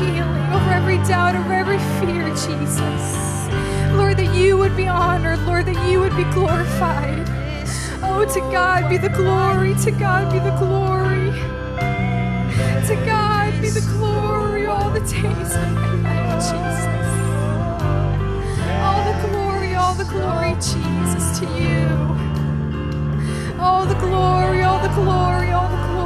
healing, over every doubt, over every fear, Jesus. Lord, that you would be honored, Lord, that you would be glorified. Oh, to God be the glory, to God be the glory. To God be the glory, all the days of my life, Jesus. All the glory, all the glory, Jesus, to you. All the glory, all the glory, all the glory.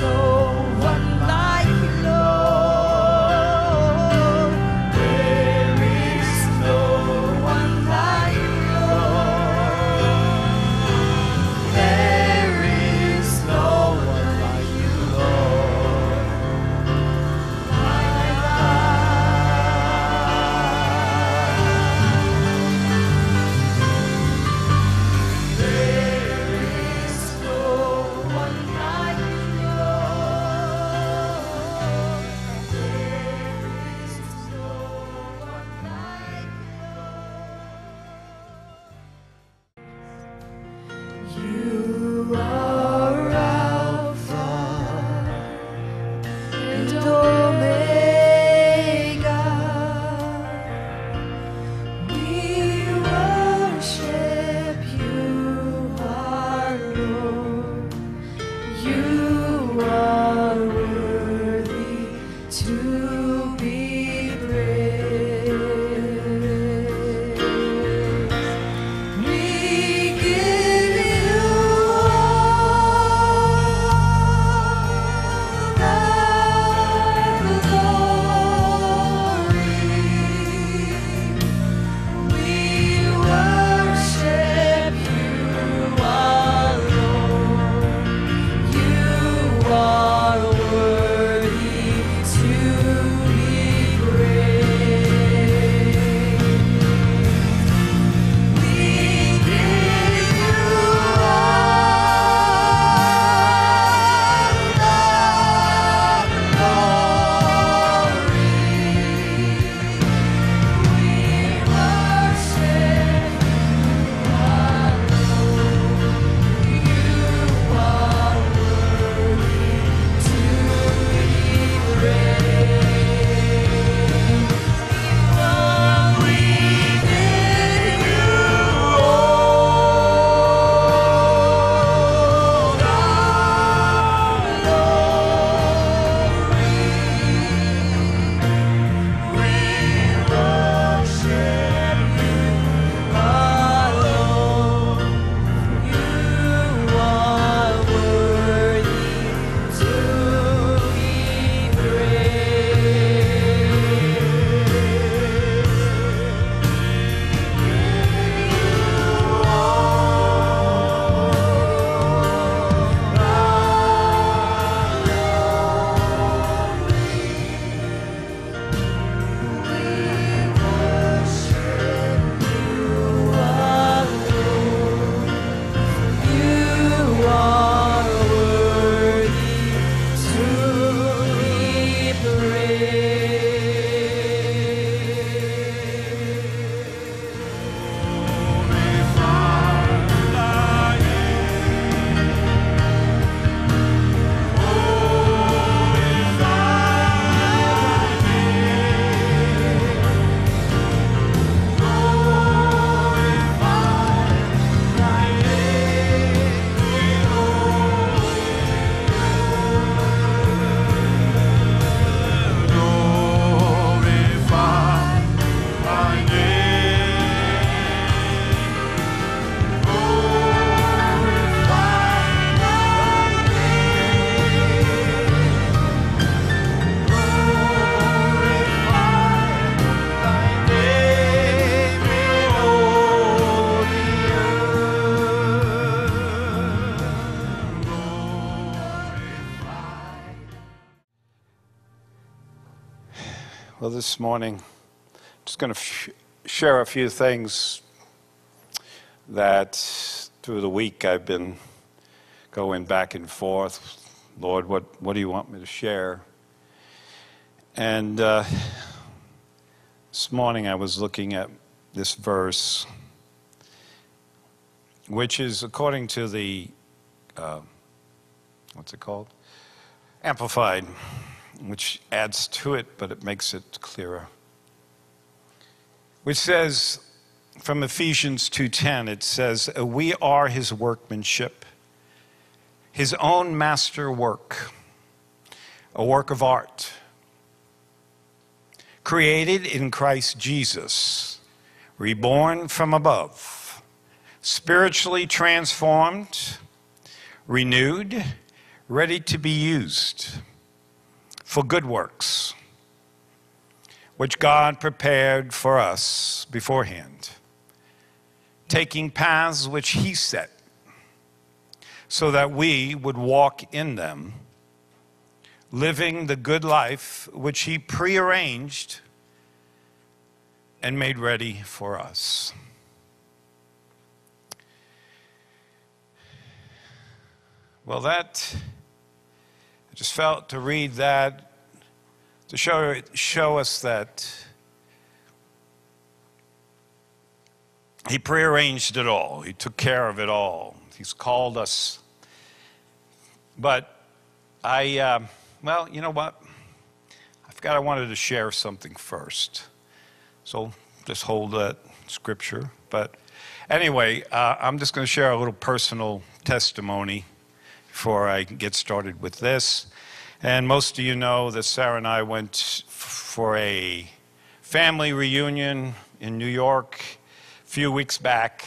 know. This morning, I'm just going to share a few things that through the week I've been going back and forth. Lord, what, what do you want me to share? And uh, this morning I was looking at this verse, which is according to the, uh, what's it called? Amplified, which adds to it, but it makes it clearer. Which says, from Ephesians 2:10 it says uh, we are his workmanship his own master work a work of art created in Christ Jesus reborn from above spiritually transformed renewed ready to be used for good works which God prepared for us beforehand taking paths which He set, so that we would walk in them, living the good life which He prearranged and made ready for us. Well, that, just felt to read that to show, show us that He prearranged it all, He took care of it all. He's called us. But I, uh, well, you know what? I forgot I wanted to share something first. So just hold that scripture. But anyway, uh, I'm just going to share a little personal testimony before I get started with this. And most of you know that Sarah and I went for a family reunion in New York a few weeks back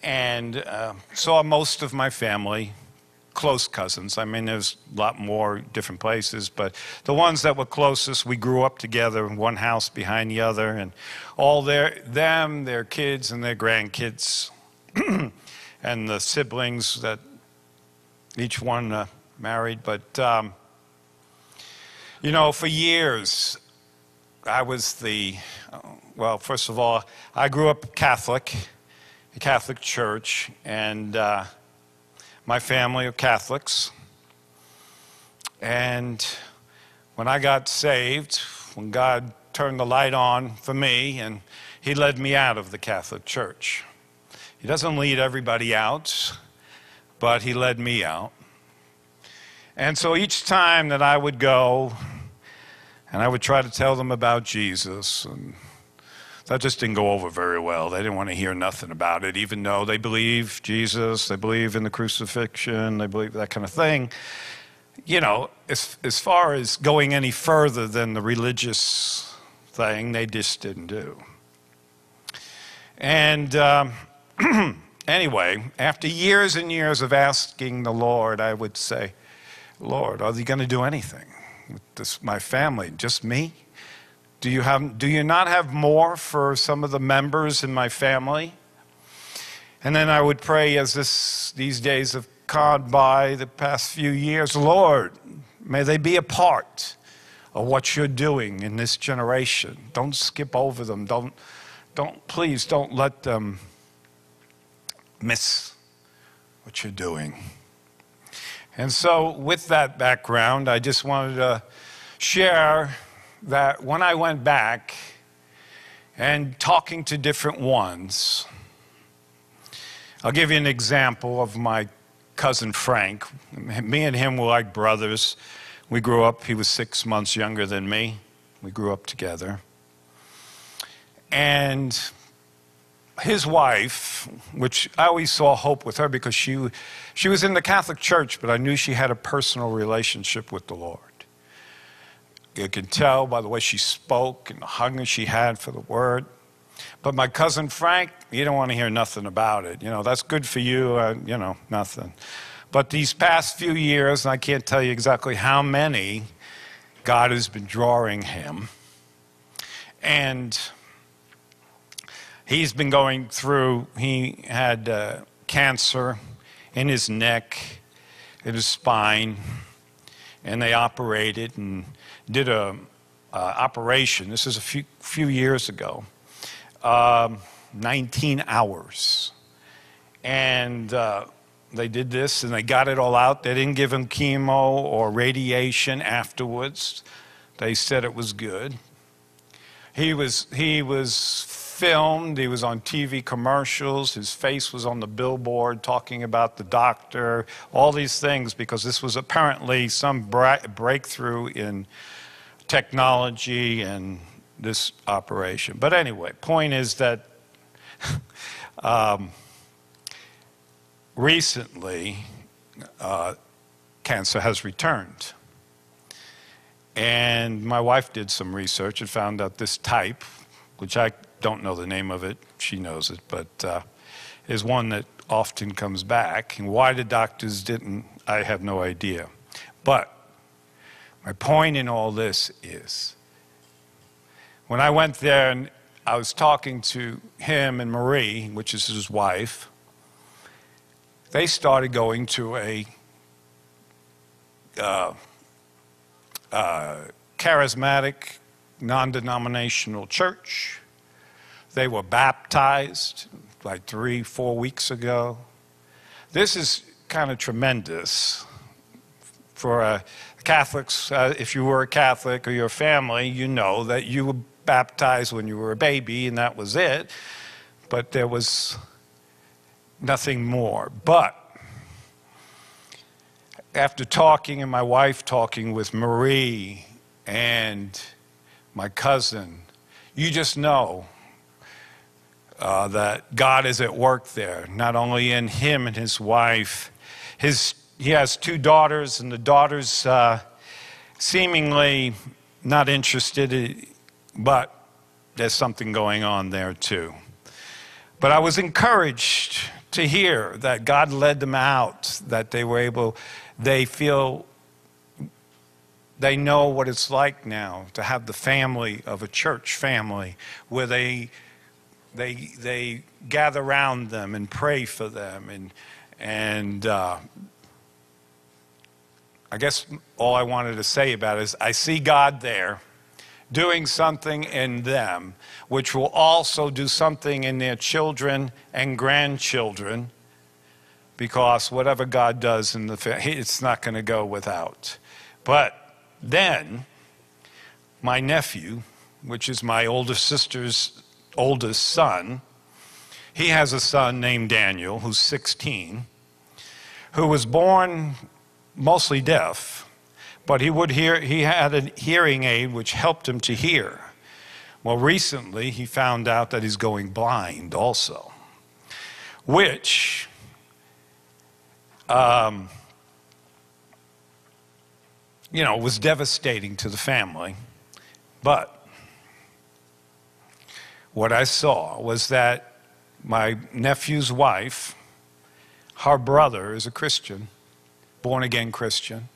and uh, saw most of my family, close cousins. I mean, there's a lot more different places, but the ones that were closest, we grew up together, in one house behind the other, and all their them, their kids, and their grandkids, and the siblings that each one uh, married. But um, you know, for years, I was the well, first of all, I grew up Catholic, a Catholic church, and uh, my family are Catholics. And when I got saved, when God turned the light on for me, and He led me out of the Catholic Church. He doesn't lead everybody out, but He led me out. And so each time that I would go, and I would try to tell them about Jesus, and that just didn't go over very well. They didn't want to hear nothing about it, even though they believe Jesus, they believe in the crucifixion, they believe that kind of thing. You know, as, as far as going any further than the religious thing, they just didn't do. And um, anyway, after years and years of asking the Lord, I would say, Lord, are you going to do anything with this, my family? Just me? Do you, have, do you not have more for some of the members in my family? And then I would pray as this, these days have gone by the past few years Lord, may they be a part of what you're doing in this generation. Don't skip over them. Don't, don't, please don't let them miss what you're doing. And so, with that background, I just wanted to share that when I went back and talking to different ones, I'll give you an example of my cousin Frank. Me and him were like brothers. We grew up, he was six months younger than me. We grew up together. And his wife, which I always saw hope with her because she, she was in the Catholic Church, but I knew she had a personal relationship with the Lord. You can tell by the way she spoke and the hunger she had for the word. But my cousin Frank, you don't want to hear nothing about it. You know, that's good for you, uh, you know, nothing. But these past few years, and I can't tell you exactly how many, God has been drawing him. And he's been going through, he had uh, cancer in his neck, in his spine, and they operated and did a uh, operation. This is a few, few years ago. Um, 19 hours. And uh, they did this and they got it all out. They didn't give him chemo or radiation afterwards. They said it was good. He was, he was filmed, he was on TV commercials, his face was on the billboard talking about the doctor, all these things, because this was apparently some breakthrough in technology and this operation. But anyway, point is that um, recently uh, cancer has returned. And my wife did some research and found out this type, which I don't know the name of it, she knows it, but uh, is one that often comes back. And why the doctors didn't, I have no idea. But my point in all this is when I went there and I was talking to him and Marie, which is his wife, they started going to a uh, uh, charismatic, non denominational church. They were baptized like three, four weeks ago. This is kind of tremendous for uh, Catholics. Uh, if you were a Catholic or your family, you know that you were baptized when you were a baby and that was it. But there was nothing more. But after talking and my wife talking with Marie and my cousin, you just know uh, that God is at work there, not only in him and his wife. His, he has two daughters, and the daughters uh, seemingly not interested, but there's something going on there too. But I was encouraged to hear that God led them out, that they were able, they feel, they know what it's like now to have the family of a church family where they, they, they gather around them and pray for them. And, and uh, I guess all I wanted to say about it is I see God there doing something in them which will also do something in their children and grandchildren because whatever God does in the family, it's not going to go without. But then, my nephew, which is my older sister's oldest son, he has a son named Daniel who's 16, who was born mostly deaf, but he would hear, he had a hearing aid which helped him to hear. Well, recently he found out that he's going blind also, which um, you know was devastating to the family. But what I saw was that my nephew's wife, her brother is a Christian, born again Christian,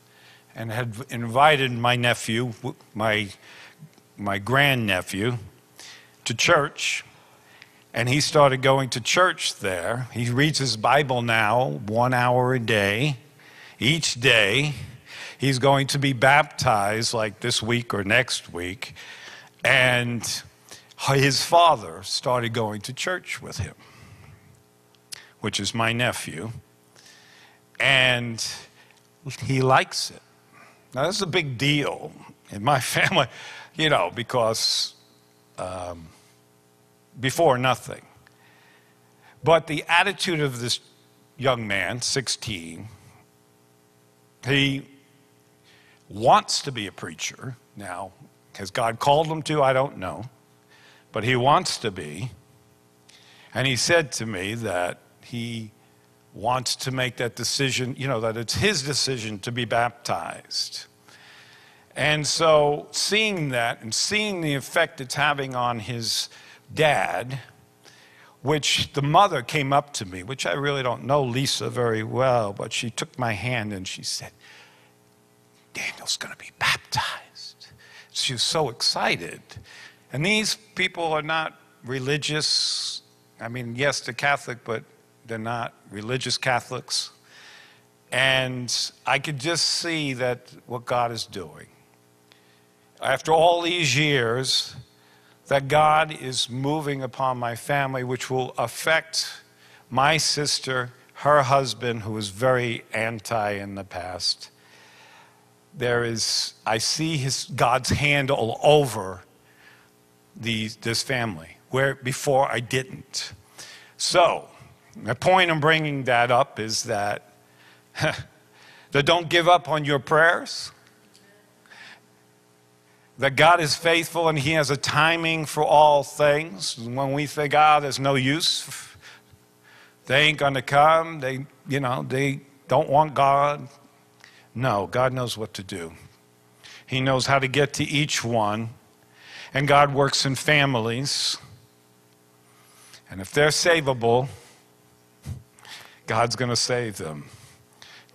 and had invited my nephew, my my grandnephew to church, and he started going to church there. He reads his Bible now one hour a day. Each day, he's going to be baptized like this week or next week. And his father started going to church with him, which is my nephew. And he likes it. Now, this is a big deal in my family you know, because um, before nothing. But the attitude of this young man, 16, he wants to be a preacher. Now, has God called him to? I don't know. But he wants to be. And he said to me that he wants to make that decision, you know, that it's his decision to be baptized. And so, seeing that and seeing the effect it's having on his dad, which the mother came up to me, which I really don't know Lisa very well, but she took my hand and she said, Daniel's going to be baptized. She was so excited. And these people are not religious. I mean, yes, they're Catholic, but they're not religious Catholics. And I could just see that what God is doing. after all these years, that God is moving upon my family, which will affect my sister, her husband, who was very anti in the past. There is, I see his, God's hand all over these, this family, where before I didn't. So, the point in bringing that up is that, that don't give up on your prayers that God is faithful and He has a timing for all things. When we think, ah, there's no use, they ain't going to come, they, you know, they don't want God. No, God knows what to do. He knows how to get to each one. And God works in families. And if they're savable, God's going to save them.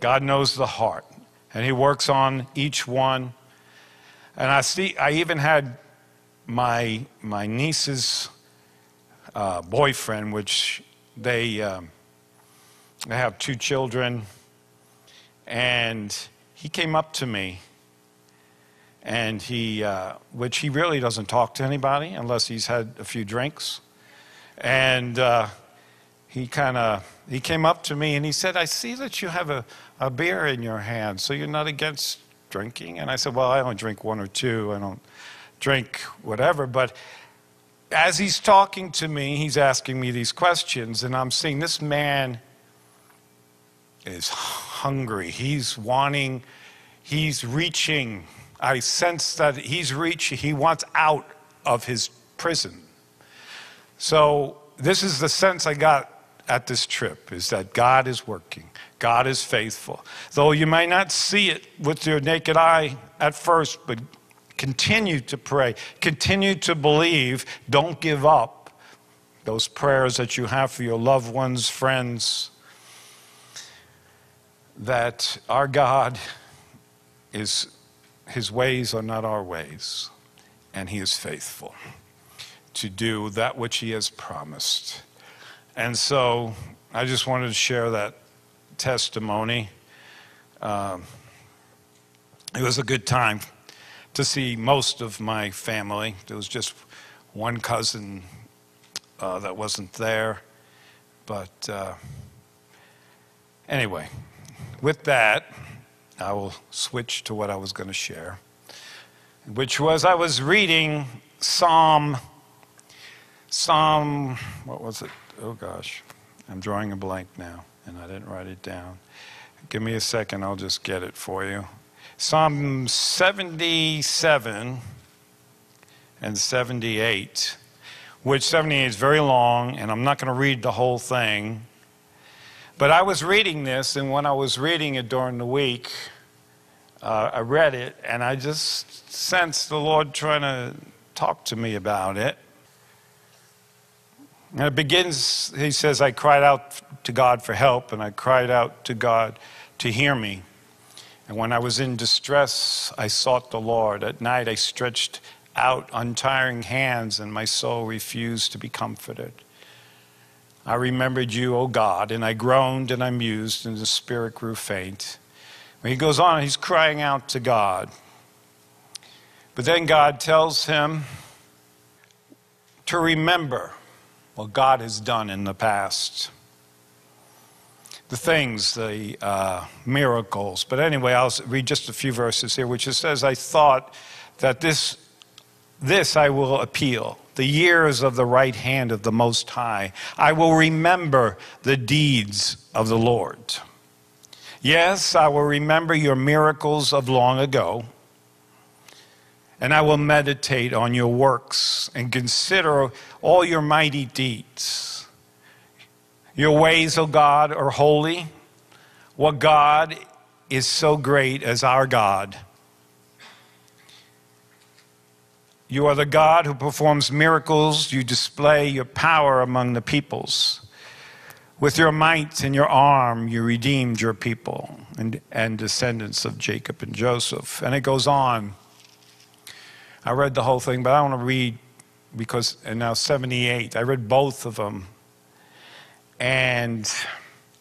God knows the heart. And He works on each one and I see, I even had my, my niece's uh, boyfriend, which they, um, they have two children, and he came up to me and he, uh, which he really doesn't talk to anybody unless he's had a few drinks. And uh, he kind of, he came up to me and he said, I see that you have a, a beer in your hand, so you're not against drinking? And I said, Well, I only drink one or two. I don't drink whatever. But as he's talking to me, he's asking me these questions, and I'm seeing this man is hungry. He's wanting, he's reaching. I sense that he's reached, he wants out of his prison. So, this is the sense I got at this trip is that God is working. God is faithful. Though you may not see it with your naked eye at first, but continue to pray, continue to believe, don't give up those prayers that you have for your loved ones, friends, that our God is, his ways are not our ways, and he is faithful to do that which he has promised. And so I just wanted to share that testimony. Um, it was a good time to see most of my family. There was just one cousin uh, that wasn't there. But uh, anyway, with that, I will switch to what I was going to share, which was I was reading Psalm, Psalm, what was it? oh gosh, I'm drawing a blank now, and I didn't write it down. Give me a second, I'll just get it for you. Psalm 77 and 78, which 78 is very long, and I'm not going to read the whole thing. But I was reading this, and when I was reading it during the week, uh, I read it, and I just sensed the Lord trying to talk to me about it. And it begins, he says, I cried out to God for help, and I cried out to God to hear me. And when I was in distress, I sought the Lord. At night, I stretched out untiring hands, and my soul refused to be comforted. I remembered you, O God, and I groaned and I mused, and the spirit grew faint. When he goes on, he's crying out to God. But then God tells him to remember what God has done in the past. The things, the uh, miracles. But anyway, I'll read just a few verses here, which it says, I thought that this, this I will appeal, the years of the right hand of the Most High. I will remember the deeds of the Lord. Yes, I will remember your miracles of long ago and I will meditate on your works and consider all your mighty deeds. Your ways, O God, are holy. What God is so great as our God? You are the God who performs miracles. You display your power among the peoples. With your might and your arm, you redeemed your people and, and descendants of Jacob and Joseph. And it goes on. I read the whole thing, but I want to read because, and now 78, I read both of them. And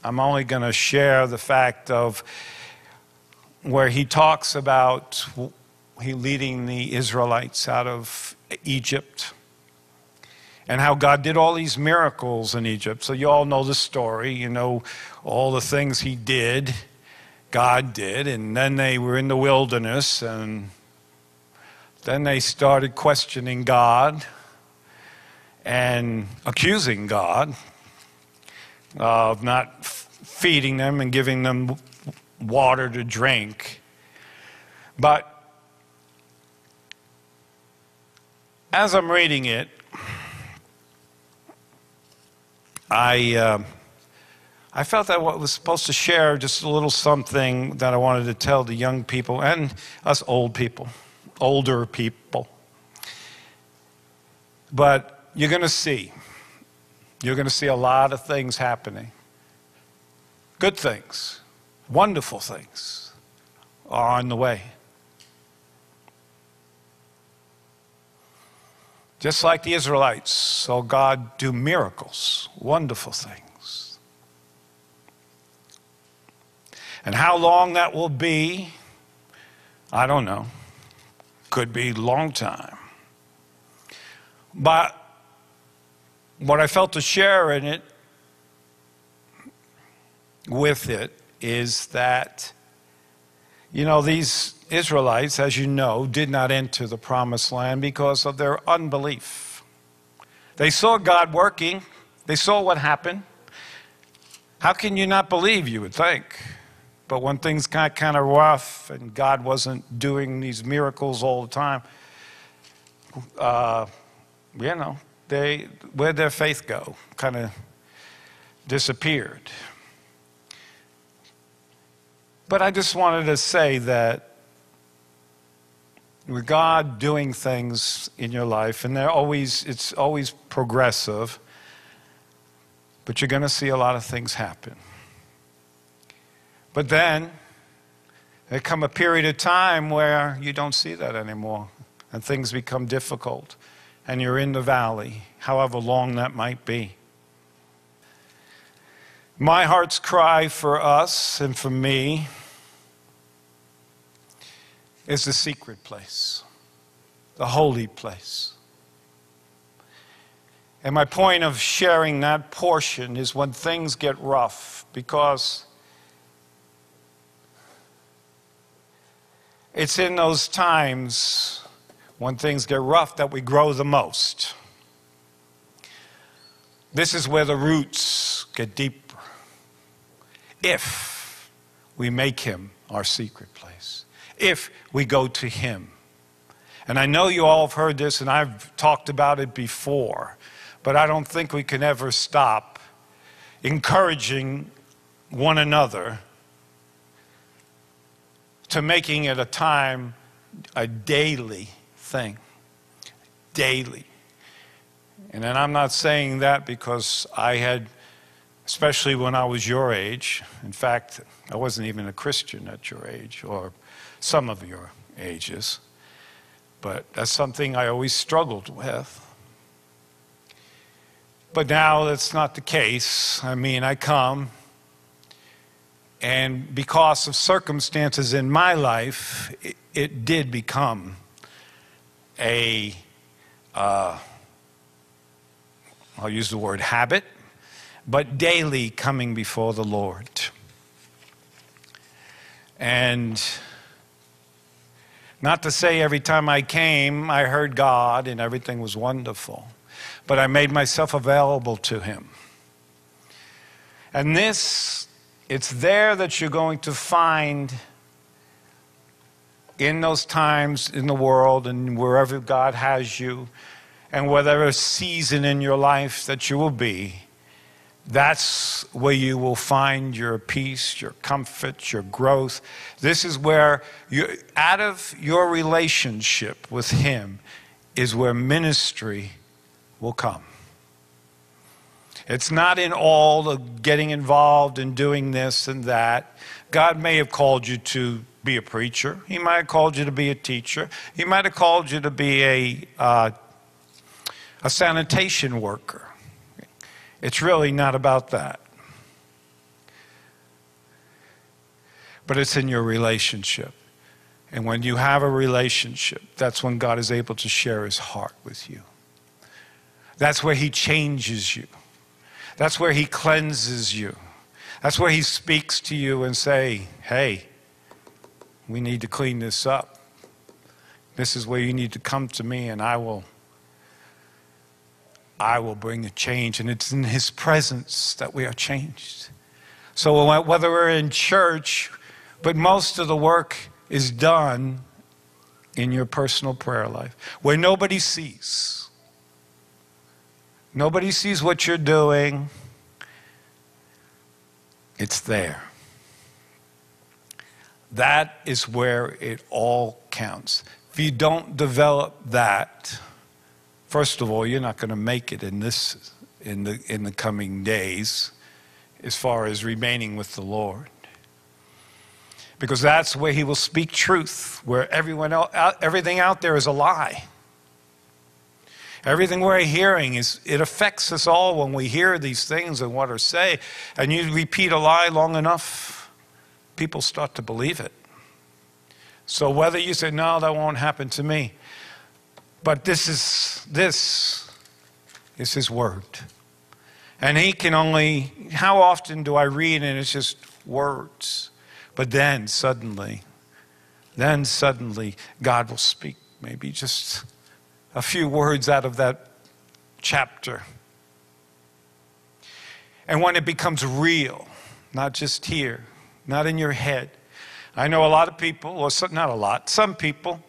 I'm only going to share the fact of where he talks about he leading the Israelites out of Egypt and how God did all these miracles in Egypt. So you all know the story, you know all the things he did, God did, and then they were in the wilderness and then they started questioning God and accusing God of not feeding them and giving them water to drink. But as I'm reading it, I, uh, I felt that what was supposed to share just a little something that I wanted to tell the young people and us old people, older people. But you're going to see, you're going to see a lot of things happening. Good things, wonderful things are on the way. Just like the Israelites saw God do miracles, wonderful things. And how long that will be, I don't know. Could be long time. But what I felt to share in it, with it, is that, you know, these Israelites, as you know, did not enter the promised land because of their unbelief. They saw God working, they saw what happened. How can you not believe, you would think? But when things got kind of rough and God wasn't doing these miracles all the time, uh, you know, they, where'd their faith go? Kind of disappeared. But I just wanted to say that with God doing things in your life, and they're always, it's always progressive, but you're going to see a lot of things happen. But then there come a period of time where you don't see that anymore, and things become difficult, and you're in the valley, however long that might be. My heart's cry for us and for me is the secret place, the holy place. And my point of sharing that portion is when things get rough, because it's in those times when things get rough that we grow the most. This is where the roots get deeper. If we make Him our secret place if we go to Him. And I know you all have heard this, and I've talked about it before, but I don't think we can ever stop encouraging one another to making it a time, a daily thing. Daily. And I'm not saying that because I had, especially when I was your age, in fact, I wasn't even a Christian at your age or some of your ages. But that's something I always struggled with. But now that's not the case. I mean, I come, and because of circumstances in my life, it, it did become a, uh, I'll use the word habit, but daily coming before the Lord. And not to say every time I came, I heard God and everything was wonderful, but I made myself available to Him. And this, it's there that you're going to find in those times in the world and wherever God has you, and whatever season in your life that you will be, that's where you will find your peace, your comfort, your growth. This is where, you, out of your relationship with Him, is where ministry will come. It's not in all the getting involved in doing this and that. God may have called you to be a preacher. He might have called you to be a teacher. He might have called you to be a, uh, a sanitation worker. It's really not about that. But it's in your relationship. And when you have a relationship, that's when God is able to share his heart with you. That's where he changes you. That's where he cleanses you. That's where he speaks to you and say, "Hey, we need to clean this up. This is where you need to come to me and I will I will bring a change and it's in his presence that we are changed. So whether we're in church, but most of the work is done in your personal prayer life where nobody sees. Nobody sees what you're doing. It's there. That is where it all counts. If you don't develop that, first of all, you're not going to make it in this in the in the coming days as far as remaining with the Lord. Because that's where he will speak truth, where everyone else, everything out there is a lie. Everything we're hearing is it affects us all when we hear these things and what are say. And you repeat a lie long enough, people start to believe it. So whether you say, no, that won't happen to me, but this is this is his word. And he can only, how often do I read and it's just words? But then suddenly, then suddenly God will speak maybe just a few words out of that chapter. And when it becomes real, not just here, not in your head. I know a lot of people, or not a lot, some people,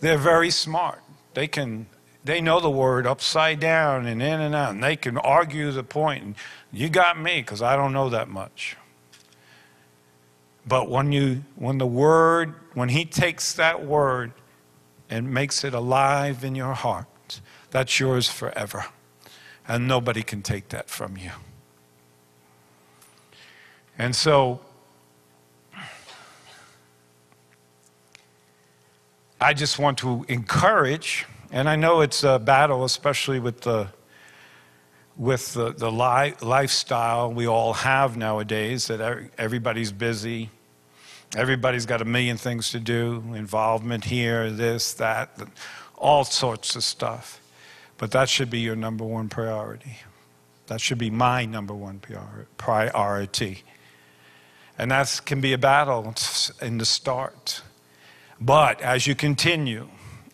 they're very smart. They can they know the word upside down and in and out, and they can argue the point. And you got me because I don't know that much. But when you, when the word, when he takes that word and makes it alive in your heart, that's yours forever, and nobody can take that from you. And so, I just want to encourage and I know it's a battle, especially with the, with the, the li- lifestyle we all have nowadays, that everybody's busy. Everybody's got a million things to do, involvement here, this, that, all sorts of stuff. But that should be your number one priority. That should be my number one priority. And that can be a battle in the start. But as you continue,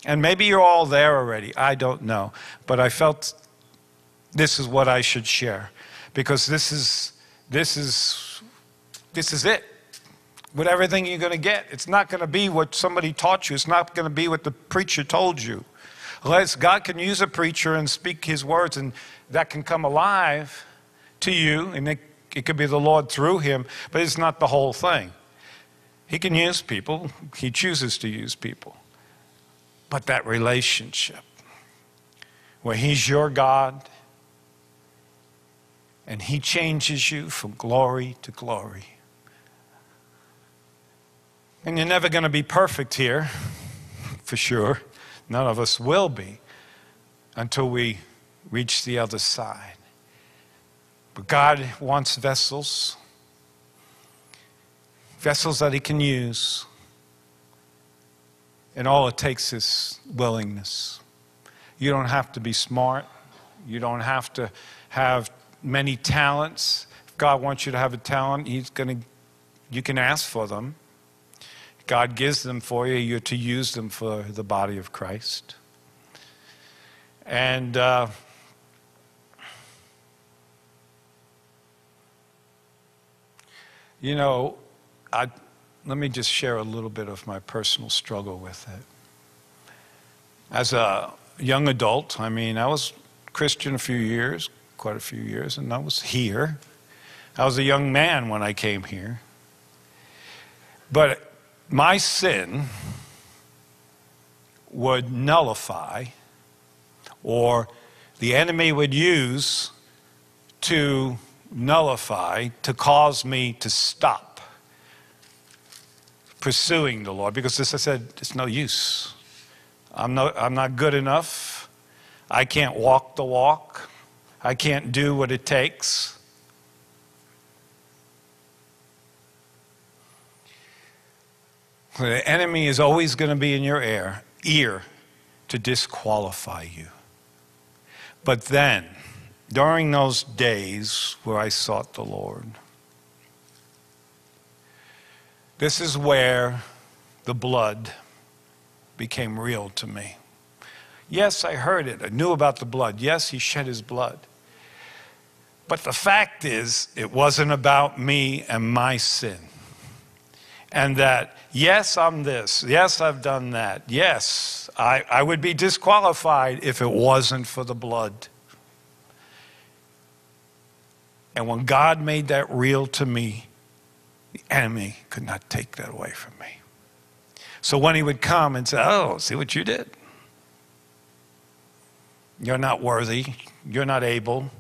and maybe you're all there already. I don't know. But I felt this is what I should share because this is, this is, this is it. With everything you're going to get, it's not going to be what somebody taught you. It's not going to be what the preacher told you. Unless God can use a preacher and speak his words, and that can come alive to you, and it, it could be the Lord through him, but it's not the whole thing. He can use people, he chooses to use people but that relationship where He's your God and He changes you from glory to glory. And you're never going to be perfect here, for sure. None of us will be until we reach the other side. But God wants vessels, vessels that He can use and all it takes is willingness. You don't have to be smart. You don't have to have many talents. If God wants you to have a talent, He's going to, you can ask for them. God gives them for you. You're to use them for the body of Christ. And uh, you know, I, let me just share a little bit of my personal struggle with it. As a young adult, I mean, I was Christian a few years, quite a few years, and I was here. I was a young man when I came here. But my sin would nullify, or the enemy would use to nullify, to cause me to stop pursuing the Lord because as I said, it's no use. I'm, no, I'm not good enough. I can't walk the walk. I can't do what it takes. The enemy is always going to be in your ear, ear to disqualify you. But then, during those days where I sought the Lord, this is where the blood became real to me. Yes, I heard it. I knew about the blood. Yes, he shed his blood. But the fact is, it wasn't about me and my sin. And that, yes, I'm this. Yes, I've done that. Yes, I, I would be disqualified if it wasn't for the blood. And when God made that real to me, the enemy could not take that away from me. So when he would come and say, Oh, see what you did? You're not worthy. You're not able.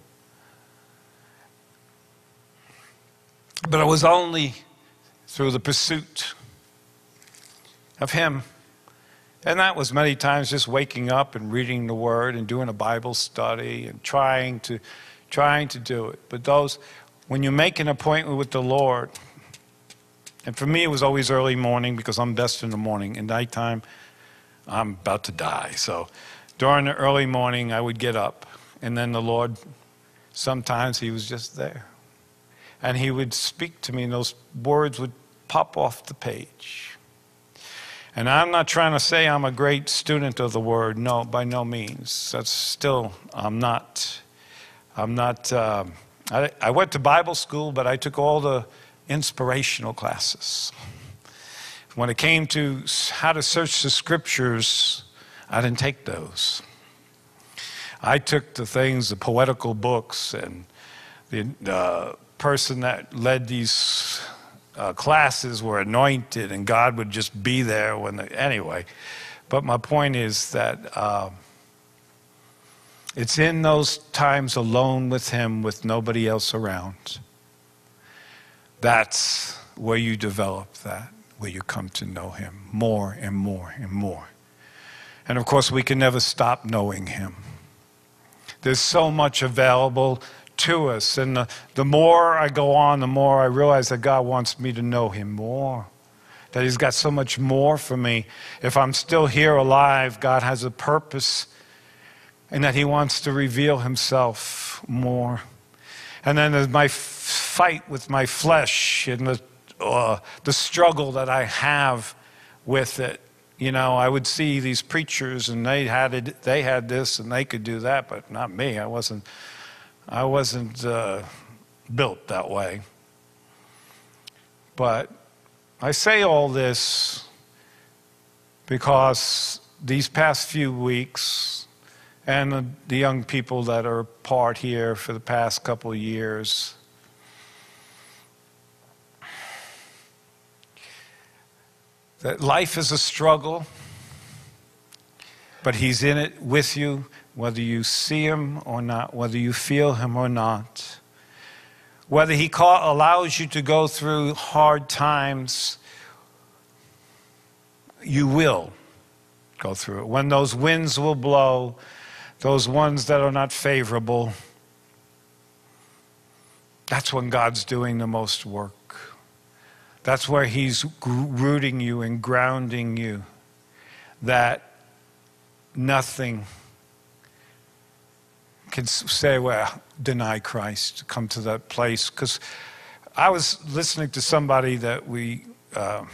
But it was only through the pursuit of Him. And that was many times just waking up and reading the Word and doing a Bible study and trying to, trying to do it. But those, when you make an appointment with the Lord, and for me it was always early morning because I'm best in the morning. In nighttime, I'm about to die. So during the early morning, I would get up, and then the Lord, sometimes He was just there. And He would speak to me, and those words would pop off the page. And I'm not trying to say I'm a great student of the Word. No, by no means. That's still, I'm not. I'm not. Uh, I, I went to Bible school, but I took all the inspirational classes. When it came to how to search the scriptures, I didn't take those. I took the things, the poetical books, and the uh, person that led these uh, classes were anointed, and God would just be there when, the, anyway. But my point is that uh, it's in those times alone with Him, with nobody else around. That's where you develop that, where you come to know Him more and more and more. And of course, we can never stop knowing Him. There's so much available to us. And the, the more I go on, the more I realize that God wants me to know Him more. That He's got so much more for me. If I'm still here alive, God has a purpose and that He wants to reveal Himself more. And then my fight with my flesh and the, uh, the struggle that I have with it. You know, I would see these preachers and they had it, they had this and they could do that, but not me. I wasn't, I wasn't uh, built that way. But I say all this because these past few weeks and the, young people that are part here for the past couple of years that life is a struggle, but He's in it with you, whether you see Him or not, whether you feel Him or not. Whether He call, allows you to go through hard times, you will go through it. When those winds will blow, those ones that are not favorable, that's when God's doing the most work. That's where He's rooting you and grounding you. That nothing can say, well, deny Christ, come to that place. Because I was listening to somebody that we, uh,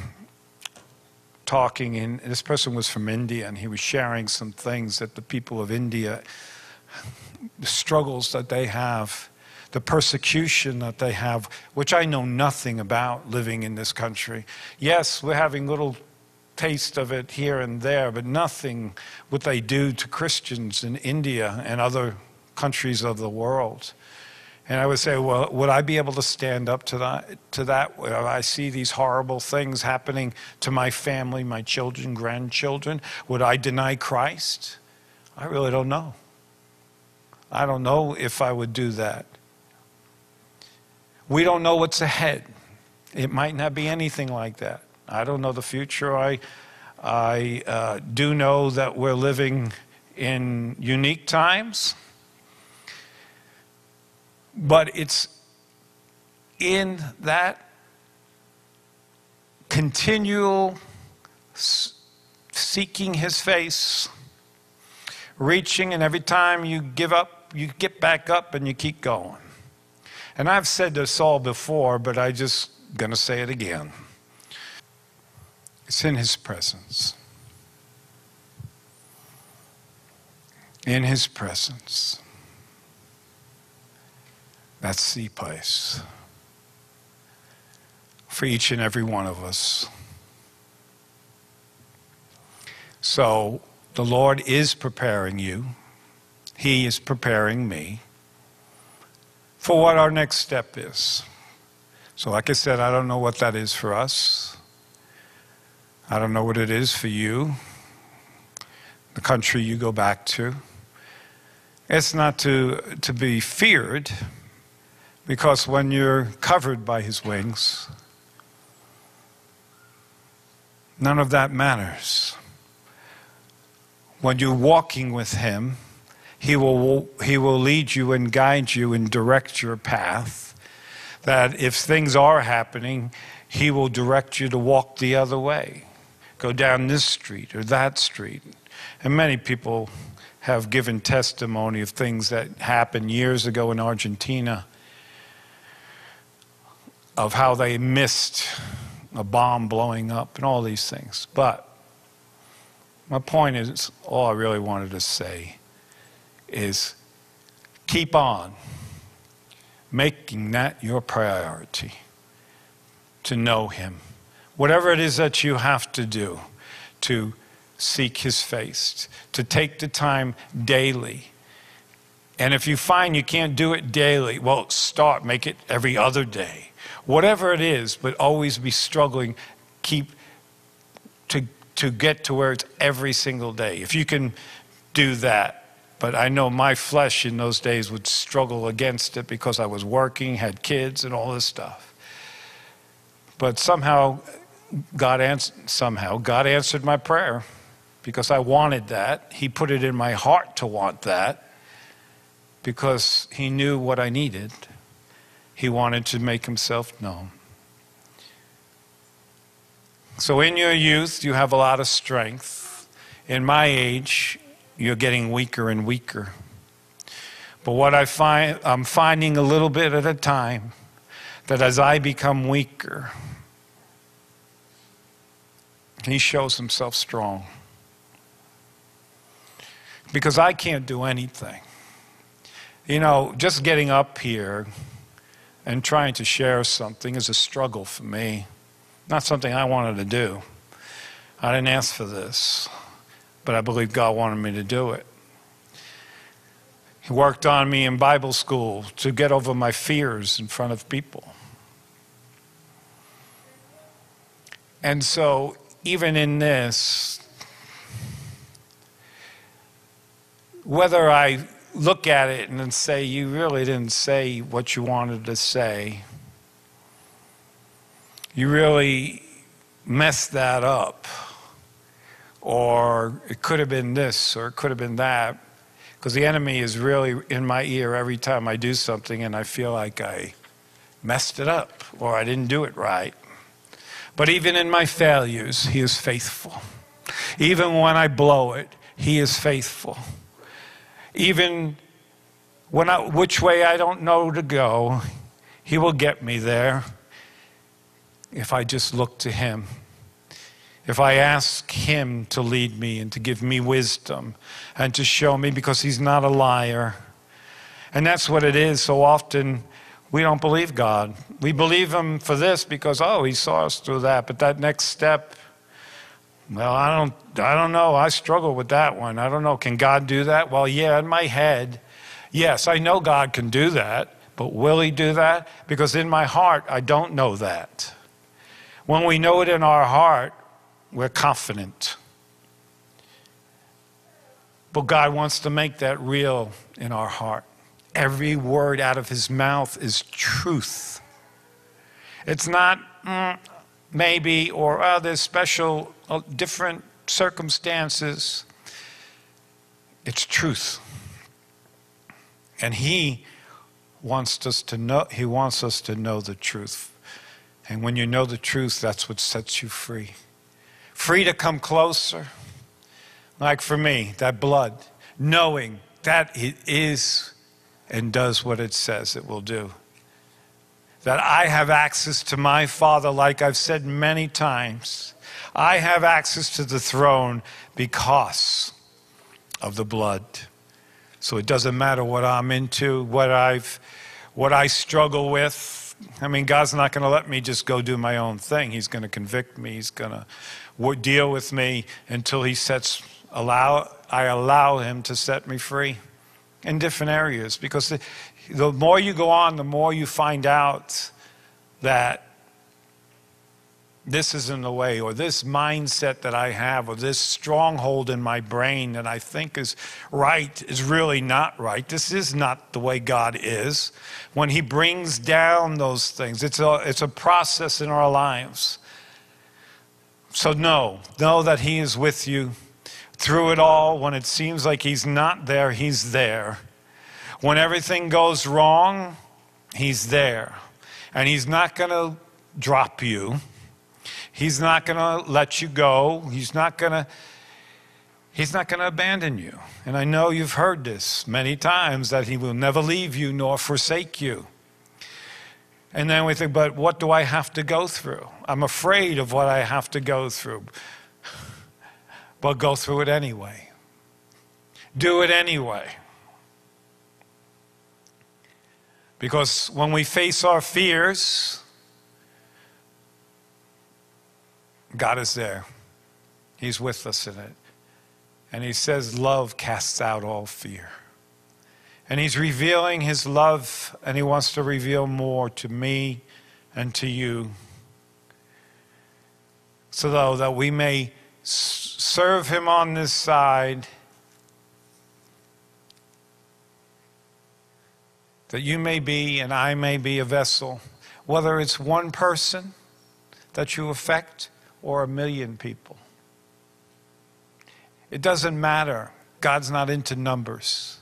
talking, and this person was from India, and he was sharing some things that the people of India, the struggles that they have the persecution that they have, which I know nothing about living in this country. Yes, we're having little taste of it here and there, but nothing what they do to Christians in India and other countries of the world. And I would say, well, would I be able to stand up to that? To that, where I see these horrible things happening to my family, my children, grandchildren, would I deny Christ? I really don't know. I don't know if I would do that. We don't know what's ahead. It might not be anything like that. I don't know the future. I, I uh, do know that we're living in unique times, but it's in that continual seeking his face, reaching, and every time you give up, you get back up and you keep going. And I've said this all before, but I'm just gonna say it again. It's in his presence. In his presence. That's the place for each and every one of us. So the Lord is preparing you, He is preparing me for what our next step is. So, like I said, I don't know what that is for us. I don't know what it is for you, the country you go back to. It's not to, to be feared, because when you're covered by His wings, none of that matters when you're walking with Him, He will, he will lead you and guide you and direct your path. That if things are happening, He will direct you to walk the other way, go down this street or that street. And many people have given testimony of things that happened years ago in Argentina of how they missed a bomb blowing up and all these things. But my point is, all I really wanted to say is keep on making that your priority to know Him. Whatever it is that you have to do to seek His face, to take the time daily. And if you find you can't do it daily, well, start, make it every other day. Whatever it is, but always be struggling, keep to to get to where it's every single day. If you can do that, but I know my flesh in those days would struggle against it because I was working, had kids, and all this stuff. But somehow, God answered, somehow God answered my prayer because I wanted that. He put it in my heart to want that because He knew what I needed. He wanted to make Himself known. So, in your youth, you have a lot of strength. In my age, you're getting weaker and weaker. But what I find, I'm finding a little bit at a time that as I become weaker, he shows himself strong. Because I can't do anything. You know, just getting up here and trying to share something is a struggle for me. Not something I wanted to do. I didn't ask for this, but I believe God wanted me to do it. He worked on me in Bible school to get over my fears in front of people. And so, even in this, whether I look at it and say, You really didn't say what you wanted to say, you really messed that up. Or it could have been this, or it could have been that. Because the enemy is really in my ear every time I do something and I feel like I messed it up or I didn't do it right. But even in my failures, He is faithful. Even when I blow it, He is faithful. Even when I, which way I don't know to go, He will get me there if I just look to Him. If I ask Him to lead me and to give me wisdom and to show me, because He's not a liar. And that's what it is. So often we don't believe God. We believe Him for this because, oh, He saw us through that. But that next step, well, I don't, I don't know. I struggle with that one. I don't know. Can God do that? Well, yeah, in my head, yes, I know God can do that. But will He do that? Because in my heart, I don't know that. When we know it in our heart, we're confident. But God wants to make that real in our heart. Every word out of his mouth is truth. It's not mm, maybe or other special, uh, different circumstances. It's truth. And he wants us to know he wants us to know the truth and when you know the truth, that's what sets you free free to come closer. Like for me, that blood, knowing that it is and does what it says it will do. That I have access to my Father, like I've said many times. I have access to the throne because of the blood. So it doesn't matter what I'm into, what I've what I struggle with. I mean, God's not going to let me just go do my own thing. He's going to convict me. He's going to deal with me until he sets allow I allow him to set me free in different areas because the, the more you go on, the more you find out that this isn't the way, or this mindset that I have, or this stronghold in my brain that I think is right is really not right. This is not the way God is. When He brings down those things, it's a, it's a process in our lives. So, know, know that He is with you through it all. When it seems like He's not there, He's there. When everything goes wrong, He's there. And He's not going to drop you. He's not going to let you go. He's not going to He's not going to abandon you. And I know you've heard this many times that he will never leave you nor forsake you. And then we think, but what do I have to go through? I'm afraid of what I have to go through. But go through it anyway. Do it anyway. Because when we face our fears, God is there. He's with us in it. And He says, Love casts out all fear. And He's revealing His love, and He wants to reveal more to me and to you. So, though, that we may serve Him on this side, that you may be and I may be a vessel, whether it's one person that you affect or a million people. It doesn't matter. God's not into numbers.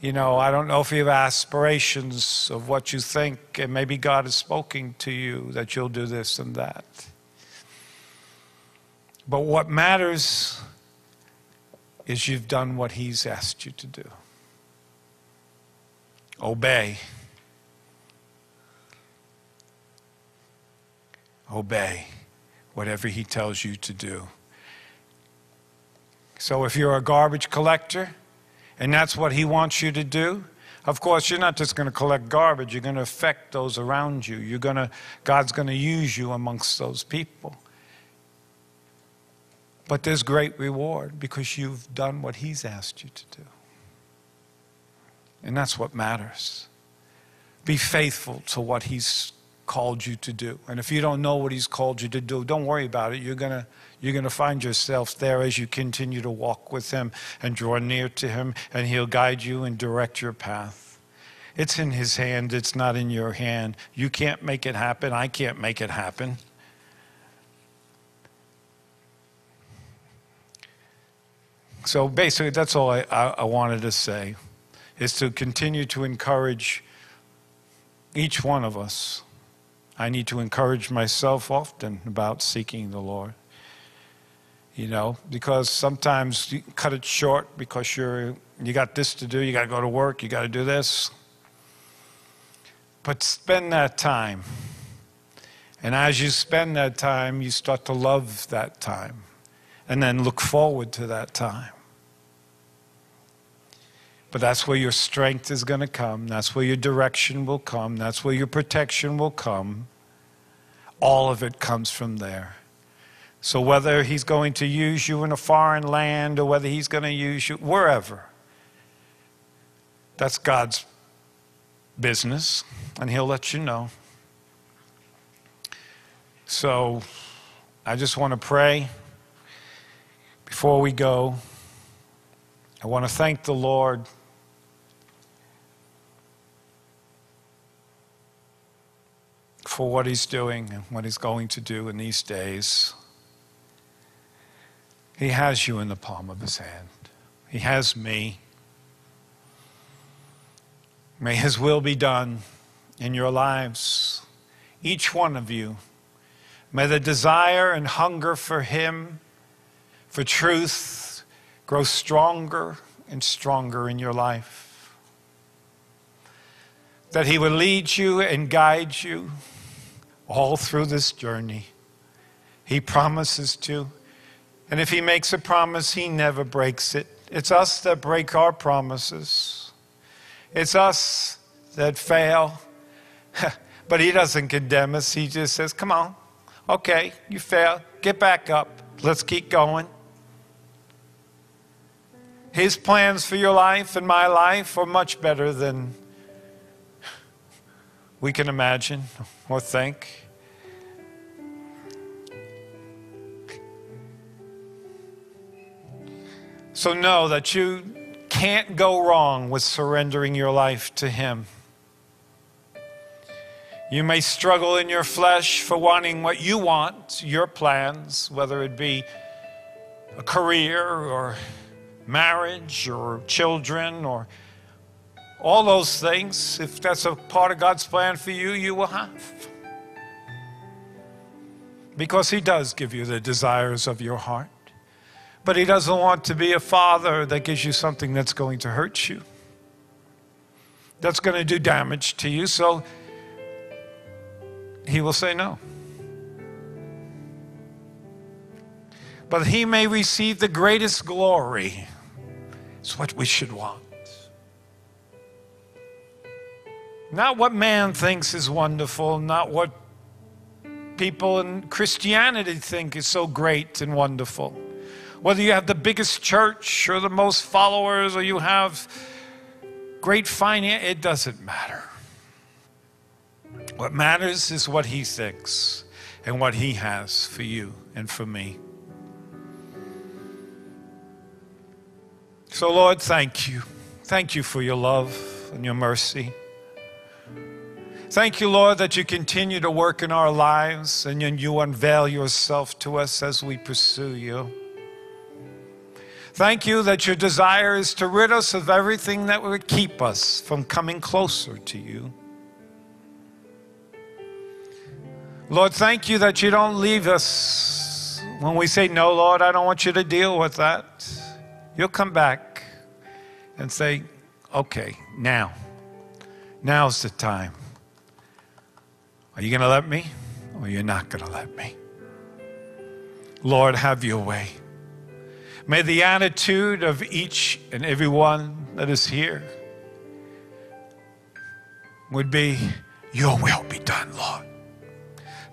You know, I don't know if you have aspirations of what you think, and maybe God has spoken to you that you'll do this and that. But what matters is you've done what He's asked you to do. Obey. Obey whatever He tells you to do. So if you're a garbage collector and that's what He wants you to do, of course, you're not just going to collect garbage, you're going to affect those around you. You're going to, God's going to use you amongst those people. But there's great reward because you've done what He's asked you to do. And that's what matters. Be faithful to what He's called you to do. And if you don't know what He's called you to do, don't worry about it. You're going to you're going to find yourself there as you continue to walk with Him and draw near to Him, and He'll guide you and direct your path. It's in His hand, it's not in your hand. You can't make it happen. I can't make it happen. So basically, that's all I, I, I wanted to say, is to continue to encourage each one of us I need to encourage myself often about seeking the Lord. You know, because sometimes you cut it short because you're you got this to do, you got to go to work, you got to do this. But spend that time. And as you spend that time, you start to love that time and then look forward to that time. But that's where your strength is going to come. That's where your direction will come. That's where your protection will come. All of it comes from there. So, whether He's going to use you in a foreign land or whether He's going to use you wherever, that's God's business, and He'll let you know. So, I just want to pray before we go. I want to thank the Lord for what he's doing and what he's going to do in these days. He has you in the palm of his hand, he has me. May his will be done in your lives, each one of you. May the desire and hunger for Him, for truth, grow stronger and stronger in your life. That He would lead you and guide you all through this journey. He promises to. And if He makes a promise, He never breaks it. It's us that break our promises, it's us that fail. but He doesn't condemn us. He just says, Come on, okay, you failed. Get back up. Let's keep going. His plans for your life and my life are much better than we can imagine or think. So know that you can't go wrong with surrendering your life to Him. You may struggle in your flesh for wanting what you want, your plans, whether it be a career or marriage or children or all those things. If that's a part of God's plan for you, you will have. Because He does give you the desires of your heart. But He doesn't want to be a father that gives you something that's going to hurt you, that's going to do damage to you. So He will say no. But He may receive the greatest glory. It's what we should want. Not what man thinks is wonderful, not what people in Christianity think is so great and wonderful whether you have the biggest church or the most followers or you have great finance, it doesn't matter. What matters is what He thinks and what He has for you and for me. So, Lord, thank you. Thank you for your love and your mercy. Thank you, Lord, that you continue to work in our lives and you unveil yourself to us as we pursue you. Thank you that your desire is to rid us of everything that would keep us from coming closer to you. Lord, thank you that you don't leave us when we say, No, Lord, I don't want you to deal with that. You'll come back and say, Okay, now. Now's the time. Are you going to let me or you're not going to let me? Lord, have your way. May the attitude of each and every one that is here would be, Your will be done, Lord.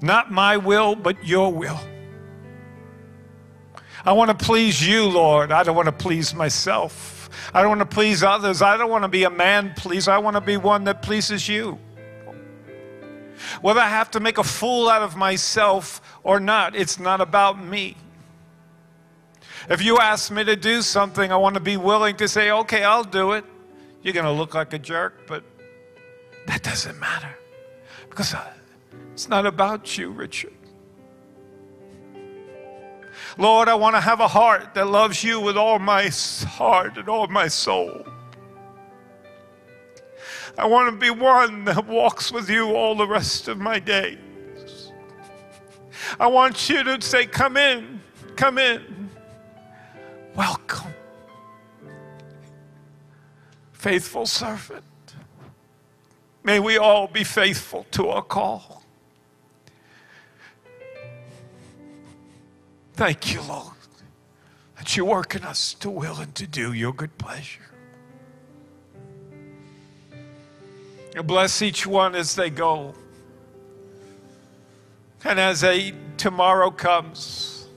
Not my will, but your will. I want to please you, Lord. I don't want to please myself. I don't want to please others. I don't want to be a man pleaser. I want to be one that pleases you. Whether I have to make a fool out of myself or not, it's not about me. If you ask me to do something, I want to be willing to say, okay, I'll do it. You're going to look like a jerk, but that doesn't matter because uh, it's not about you, Richard. Lord, I want to have a heart that loves you with all my heart and all my soul. I want to be one that walks with you all the rest of my days. I want you to say, Come in, come in. Welcome, faithful servant. May we all be faithful to our call. Thank you, Lord, that you work in us to will and to do your good pleasure. Bless each one as they go. And as a tomorrow comes,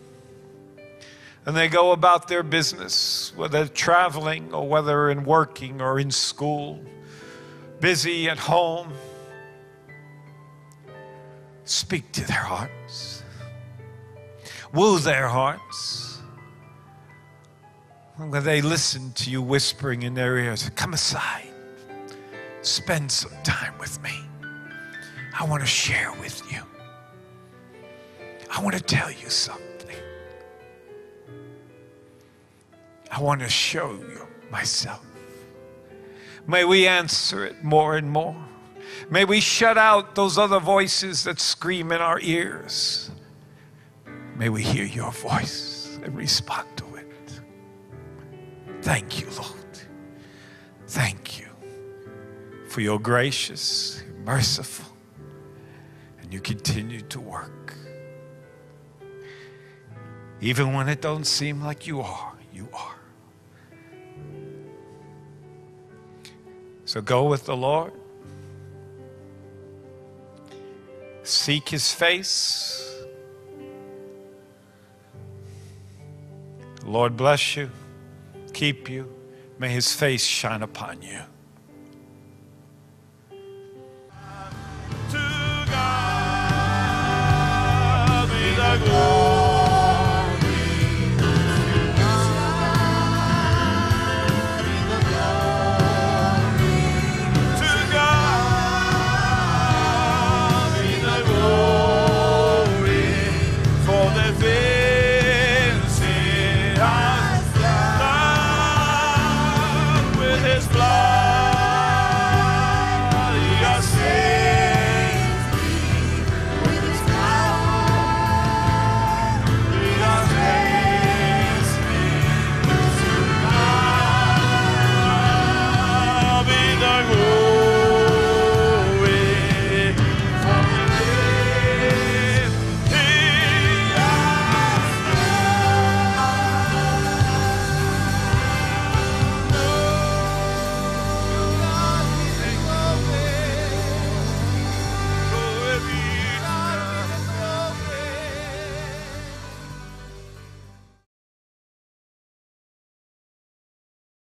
and they go about their business, whether traveling or whether in working or in school, busy at home. Speak to their hearts, woo their hearts. When they listen to you whispering in their ears, come aside, spend some time with me. I want to share with you. I want to tell you something. I want to show you myself. May we answer it more and more. May we shut out those other voices that scream in our ears May we hear your voice and respond to it. Thank you, Lord. For your gracious, merciful, and you continue to work. Even when it don't seem like you are, you are. So go with the Lord. Seek his face. Lord bless you, keep you. May his face shine upon you.